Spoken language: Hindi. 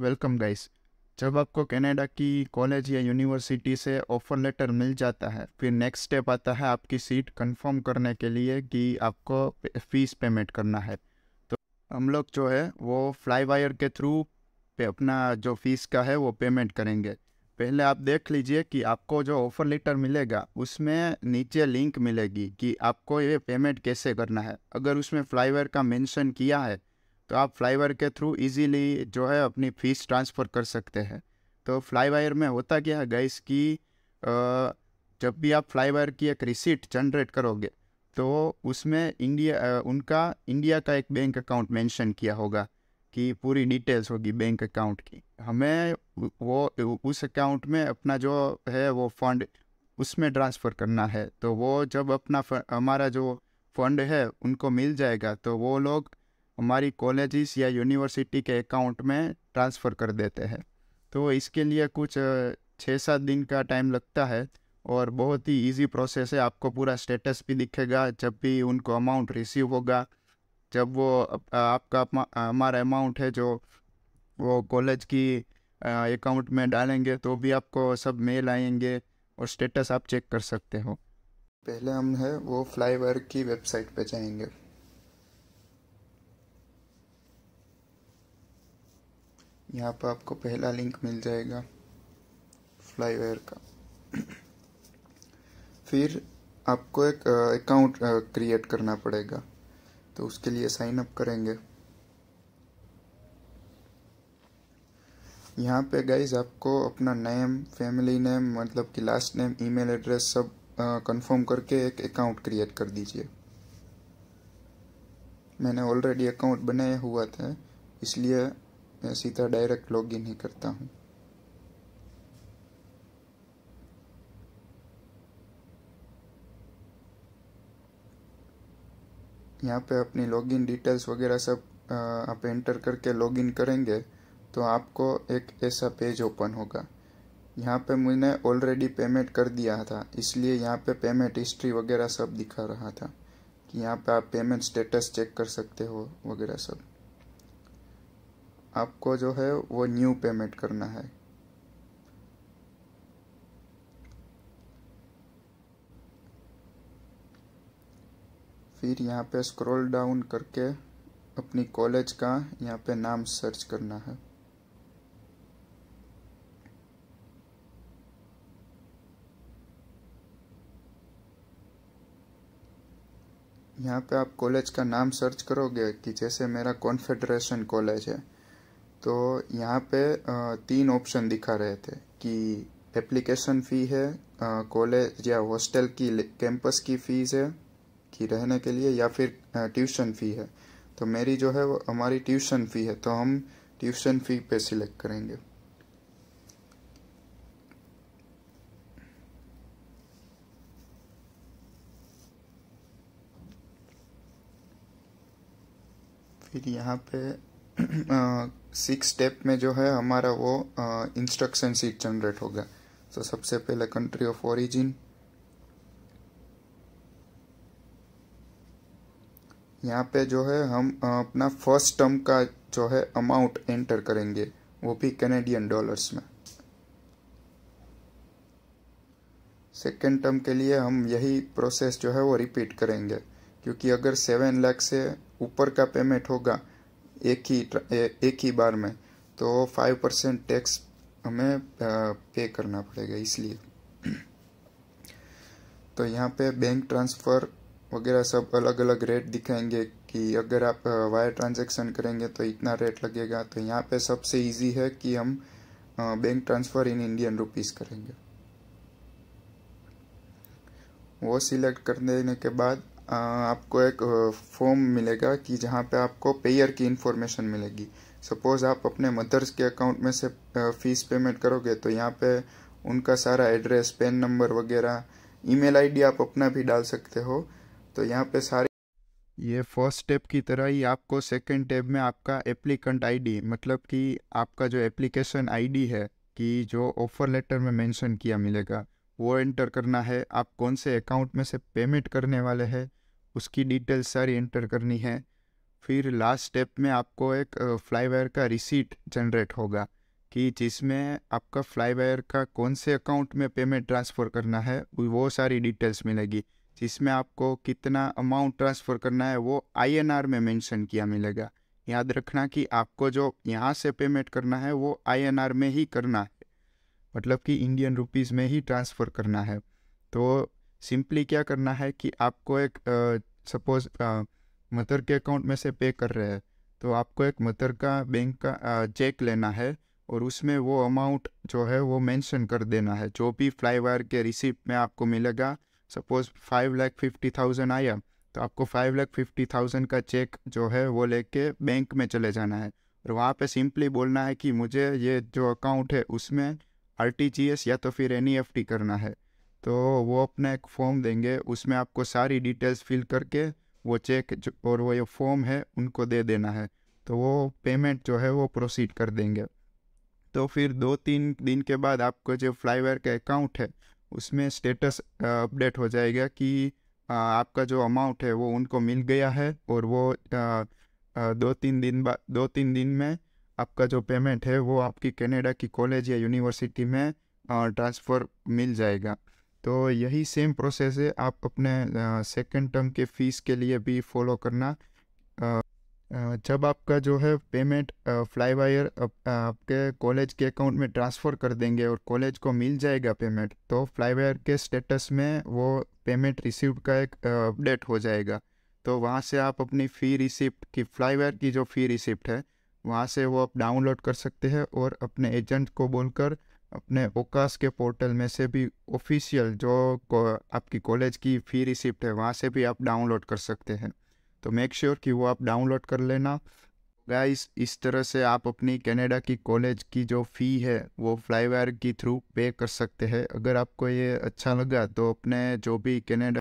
Welcome guys. जब आपको कनाडा की कॉलेज या यूनिवर्सिटी से ऑफ़र लेटर मिल जाता है, फिर नेक्स्ट स्टेप आता है आपकी सीट कंफर्म करने के लिए कि आपको फ़ीस पेमेंट करना है। तो हम लोग जो है, वो फ्लाई वायर के थ्रू पे अपना जो फ़ीस का है, वो पेमेंट करेंगे। पहले आप देख लीजिए कि आपको जो ऑफ़र लेटर मिलेगा, उसमें नीचे लिंक मिलेगी कि आपको ये पेमेंट कैसे करना है। अगर उसमें फ्लाईवेयर का मेंशन किया है तो आप फ्लाईवायर के थ्रू इजीली जो है अपनी फ़ीस ट्रांसफ़र कर सकते हैं। तो फ्लाईवायर में होता क्या है गैस की जब भी आप फ्लाईवायर की एक रिसीट जनरेट करोगे तो उसमें इंडिया उनका, इंडिया का एक बैंक अकाउंट मेंशन किया होगा कि पूरी डिटेल्स होगी बैंक अकाउंट की। हमें वो उस अकाउंट में अपना जो है वो फंड उसमें ट्रांसफ़र करना है। तो वो जब अपना हमारा जो फंड है उनको मिल जाएगा तो वो लोग हमारी कॉलेजेस या यूनिवर्सिटी के अकाउंट में ट्रांसफ़र कर देते हैं। तो इसके लिए कुछ छः सात दिन का टाइम लगता है और बहुत ही इजी प्रोसेस है। आपको पूरा स्टेटस भी दिखेगा, जब भी उनको अमाउंट रिसीव होगा, जब वो आपका हमारा अमाउंट है जो वो कॉलेज की अकाउंट में डालेंगे तो भी आपको सब मेल आएँगे और स्टेटस आप चेक कर सकते हो। पहले हम है वो फ्लाई की वेबसाइट पे जाएँगे। यहाँ पर आपको पहला लिंक मिल जाएगा फ्लाईवेयर का। फिर आपको एक अकाउंट क्रिएट करना पड़ेगा तो उसके लिए साइन अप करेंगे। यहाँ पे गाइज़ आपको अपना नेम फैमिली नेम मतलब कि लास्ट नेम ईमेल एड्रेस सब कंफर्म करके एक अकाउंट क्रिएट कर दीजिए। मैंने ऑलरेडी अकाउंट बनाया हुआ था, इसलिए मैं सीधा डायरेक्ट लॉग इन ही करता हूँ। यहाँ पे अपनी लॉगिन डिटेल्स वगैरह सब आप एंटर करके लॉगिन करेंगे तो आपको एक ऐसा पेज ओपन होगा। यहाँ पे मैंने ऑलरेडी पेमेंट कर दिया था, इसलिए यहाँ पे पेमेंट हिस्ट्री वगैरह सब दिखा रहा था कि यहाँ पे आप पेमेंट स्टेटस चेक कर सकते हो, वगैरह सब। आपको जो है वो न्यू पेमेंट करना है। फिर यहाँ पे स्क्रॉल डाउन करके अपनी कॉलेज का यहाँ पे नाम सर्च करना है। यहाँ पे आप कॉलेज का नाम सर्च करोगे कि जैसे मेरा कॉन्फेडरेशन कॉलेज है। तो यहाँ पे तीन ऑप्शन दिखा रहे थे कि एप्लीकेशन फ़ी है कॉलेज या हॉस्टल की कैंपस की फ़ीस है, कि रहने के लिए, या फिर ट्यूशन फ़ी है। तो मेरी जो है वो, हमारी ट्यूशन फ़ी है तो हम ट्यूशन फ़ी पे सिलेक्ट करेंगे। फिर यहाँ पे सिक्स स्टेप में जो है हमारा वो इंस्ट्रक्शन सीट जनरेट होगा तो सबसे पहले कंट्री ऑफ़ ओरिजिन यहाँ पे जो है हम अपना फ़र्स्ट टर्म का जो है अमाउंट एंटर करेंगे, वो भी कैनेडियन डॉलर्स में। सेकेंड टर्म के लिए हम यही प्रोसेस जो है वो रिपीट करेंगे। क्योंकि अगर सेवन लाख से ऊपर का पेमेंट होगा एक ही एक ही बार में तो फाइव परसेंट टैक्स हमें पे करना पड़ेगा इसलिए। तो यहाँ पे बैंक ट्रांसफ़र वगैरह सब अलग अलग रेट दिखाएँगे कि अगर आप वायर ट्रांजैक्शन करेंगे तो इतना रेट लगेगा। तो यहाँ पे सबसे इजी है कि हम bank transfer in Indian rupees करेंगे। वो सिलेक्ट कर देने के बाद आपको एक फॉर्म मिलेगा कि जहाँ पे आपको पेयर की इन्फॉर्मेशन मिलेगी। सपोज़ आप अपने मदर्स के अकाउंट में से फ़ीस पेमेंट करोगे तो यहाँ पे उनका सारा एड्रेस पेन नंबर वगैरह ईमेल आईडी आप अपना भी डाल सकते हो। तो यहाँ पे सारी ये फ़र्स्ट स्टेप की तरह ही आपको सेकंड टेप में आपका एप्लीकेंट आईडी मतलब कि आपका जो एप्लीकेशन आईडी है, कि जो ऑफ़र लेटर में मेंशन किया मिलेगा, वो एंटर करना है। आप कौन से अकाउंट में से पेमेंट करने वाले हैं? उसकी डिटेल्स सारी एंटर करनी है। फिर लास्ट स्टेप में आपको एक फ्लाईवेयर का रिसीट जनरेट होगा कि जिसमें आपका फ्लाईवेयर का कौन से अकाउंट में पेमेंट ट्रांसफ़र करना है, वो सारी डिटेल्स मिलेगी। जिसमें आपको कितना अमाउंट ट्रांसफ़र करना है, वो आईएनआर में मेंशन किया मिलेगा। याद रखना कि आपको जो यहाँ से पेमेंट करना है, वो आईएनआर में ही करना है। मतलब कि इंडियन रुपीज़ में ही ट्रांसफ़र करना है। तो सिंपली क्या करना है कि आपको एक सपोज़ मदर के अकाउंट में से पे कर रहे हैं तो आपको एक मदर का बैंक का चेक लेना है और उसमें वो अमाउंट जो है वो मेंशन कर देना है। जो भी फ्लाईवायर के रिसिप्ट में आपको मिलेगा suppose five lakh fifty thousand आया तो आपको फाइव लाख फिफ्टी थाउज़ेंड का चेक जो है वो लेके बैंक में चले जाना है। और वहाँ पे सिंपली बोलना है कि मुझे ये जो अकाउंट है उसमें आरटीजीएस या तो फिर एन e करना है। तो वो अपना एक फॉर्म देंगे, उसमें आपको सारी डिटेल्स फिल करके वो चेक और वो ये फॉर्म है, उनको दे देना है। तो वो पेमेंट जो है, वो प्रोसीड कर देंगे। तो फिर दो तीन दिन के बाद आपको जो फ्लाईवेयर का अकाउंट है, उसमें स्टेटस अपडेट हो जाएगा कि आपका जो अमाउंट है, वो उनको मिल गया है और वो दो तीन दिन बाद दो तीन दिन में आपका जो पेमेंट है, वो आपकी कनाडा की कॉलेज या यूनिवर्सिटी में ट्रांसफ़र मिल जाएगा। तो यही सेम प्रोसेस है। आप अपने सेकंड टर्म के फ़ीस के लिए भी फॉलो करना। जब आपका जो है पेमेंट फ्लाई वायर आपके कॉलेज के अकाउंट में ट्रांसफ़र कर देंगे और कॉलेज को मिल जाएगा पेमेंट तो फ्लाई वायर के स्टेटस में वो पेमेंट रिसीव्ड का एक अपडेट हो जाएगा। तो वहाँ से आप अपनी फ़ी रिसिप्ट की फ्लाई वायर की जो फ़ी रिसिप्ट है, वहाँ से वो आप डाउनलोड कर सकते हैं और अपने एजेंट को बोलकर अपने ओकास के पोर्टल में से भी ऑफिशियल जो आपकी कॉलेज की फ़ी रिसिप्ट है, वहाँ से भी आप डाउनलोड कर सकते हैं। तो मेक श्योर sure कि वो आप डाउनलोड कर लेना। गाइस इस तरह से आप अपनी कनाडा की कॉलेज की जो फ़ी है, वो फ्लाईवायर की थ्रू पे कर सकते हैं। अगर आपको ये अच्छा लगा तो अपने जो भी कनाडा